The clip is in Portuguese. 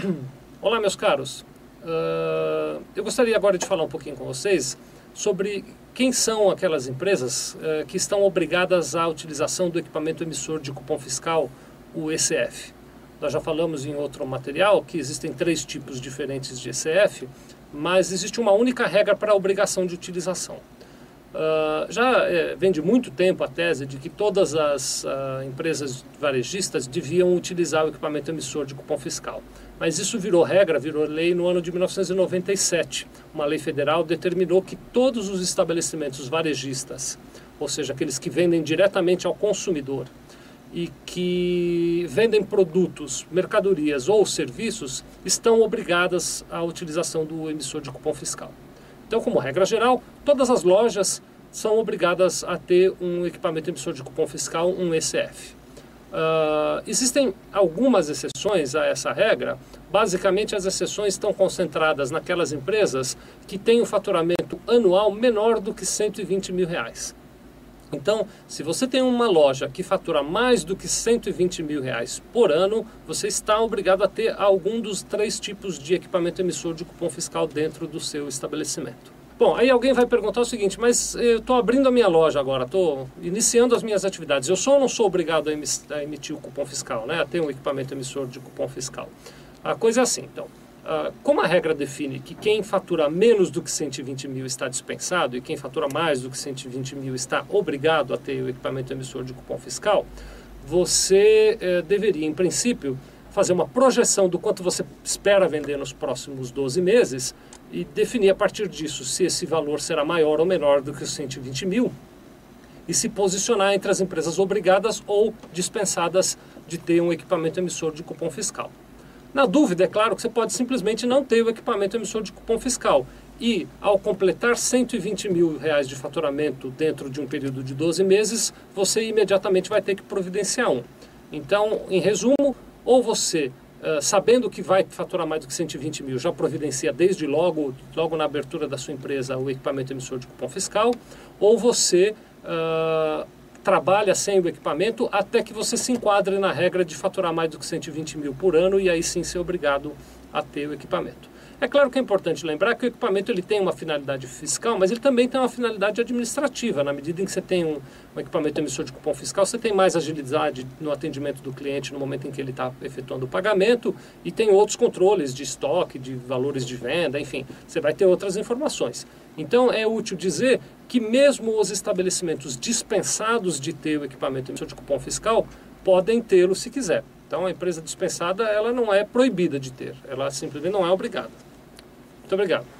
Olá, meus caros. Uh, eu gostaria agora de falar um pouquinho com vocês sobre quem são aquelas empresas uh, que estão obrigadas à utilização do equipamento emissor de cupom fiscal, o ECF. Nós já falamos em outro material que existem três tipos diferentes de ECF, mas existe uma única regra para a obrigação de utilização. Uh, já é, vem de muito tempo a tese de que todas as uh, empresas varejistas deviam utilizar o equipamento emissor de cupom fiscal. Mas isso virou regra, virou lei no ano de 1997. Uma lei federal determinou que todos os estabelecimentos varejistas, ou seja, aqueles que vendem diretamente ao consumidor e que vendem produtos, mercadorias ou serviços, estão obrigadas à utilização do emissor de cupom fiscal. Então, como regra geral, todas as lojas são obrigadas a ter um equipamento emissor de cupom fiscal, um ECF. Uh, ah, existem algumas exceções a essa regra. Basicamente, as exceções estão concentradas naquelas empresas que têm um faturamento anual menor do que 120 mil reais. Então, se você tem uma loja que fatura mais do que 120 mil reais por ano, você está obrigado a ter algum dos três tipos de equipamento emissor de cupom fiscal dentro do seu estabelecimento. Bom, aí alguém vai perguntar o seguinte, mas eu estou abrindo a minha loja agora, estou iniciando as minhas atividades, eu só não sou obrigado a emitir o cupom fiscal, né, a ter um equipamento emissor de cupom fiscal. A coisa é assim, então. Uh, como a regra define que quem fatura menos do que 120 mil está dispensado e quem fatura mais do que 120 mil está obrigado a ter o equipamento emissor de cupom fiscal, você eh, deveria, em princípio, fazer uma projeção do quanto você espera vender nos próximos 12 meses e definir a partir disso se esse valor será maior ou menor do que os 120 mil e se posicionar entre as empresas obrigadas ou dispensadas de ter um equipamento emissor de cupom fiscal. Na dúvida, é claro que você pode simplesmente não ter o equipamento emissor de cupom fiscal. E, ao completar 120 mil reais de faturamento dentro de um período de 12 meses, você imediatamente vai ter que providenciar um. Então, em resumo, ou você, uh, sabendo que vai faturar mais do que 120 mil, já providencia desde logo, logo na abertura da sua empresa, o equipamento emissor de cupom fiscal, ou você uh, trabalha sem o equipamento até que você se enquadre na regra de faturar mais do que 120 mil por ano e aí sim ser obrigado a ter o equipamento. É claro que é importante lembrar que o equipamento ele tem uma finalidade fiscal, mas ele também tem uma finalidade administrativa. Na medida em que você tem um, um equipamento emissor de cupom fiscal, você tem mais agilidade no atendimento do cliente no momento em que ele está efetuando o pagamento e tem outros controles de estoque, de valores de venda, enfim, você vai ter outras informações. Então é útil dizer que mesmo os estabelecimentos dispensados de ter o equipamento emissor de cupom fiscal podem tê-lo se quiser. Então a empresa dispensada ela não é proibida de ter, ela simplesmente não é obrigada. Muito obrigado.